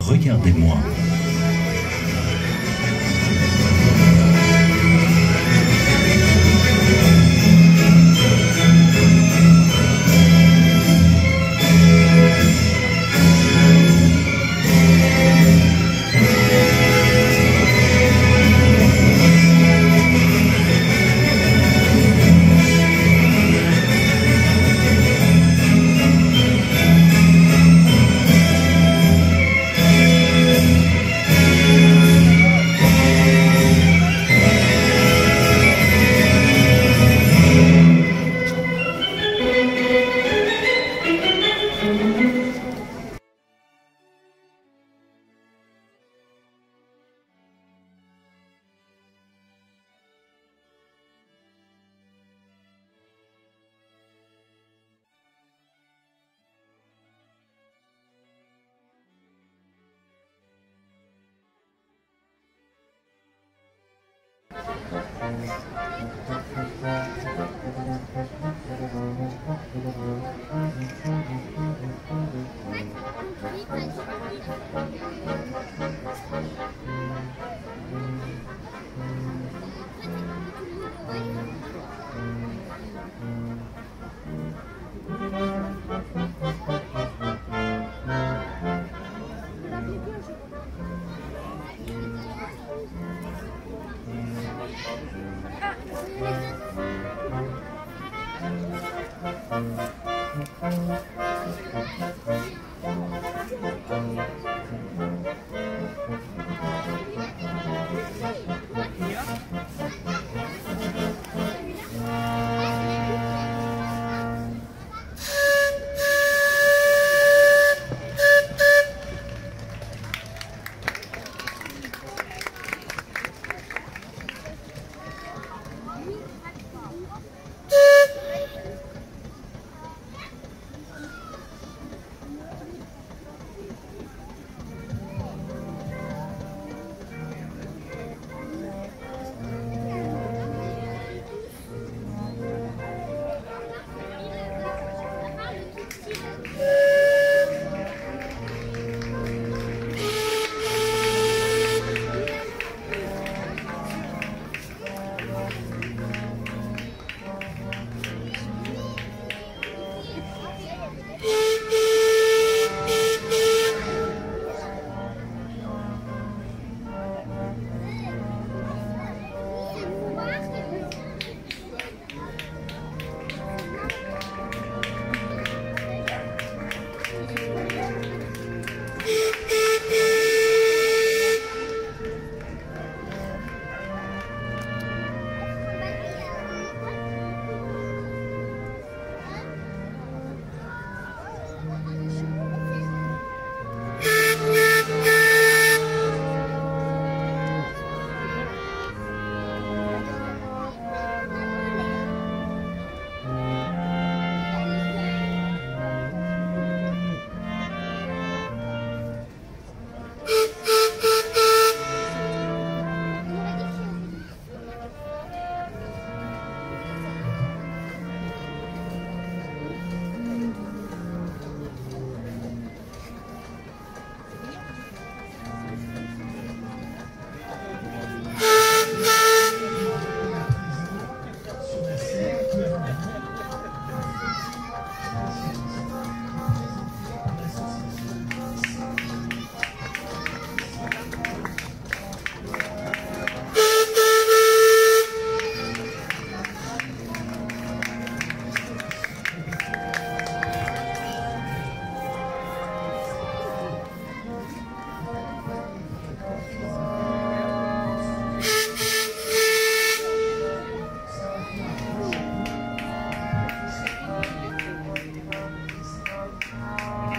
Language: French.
Regardez-moi. Wow.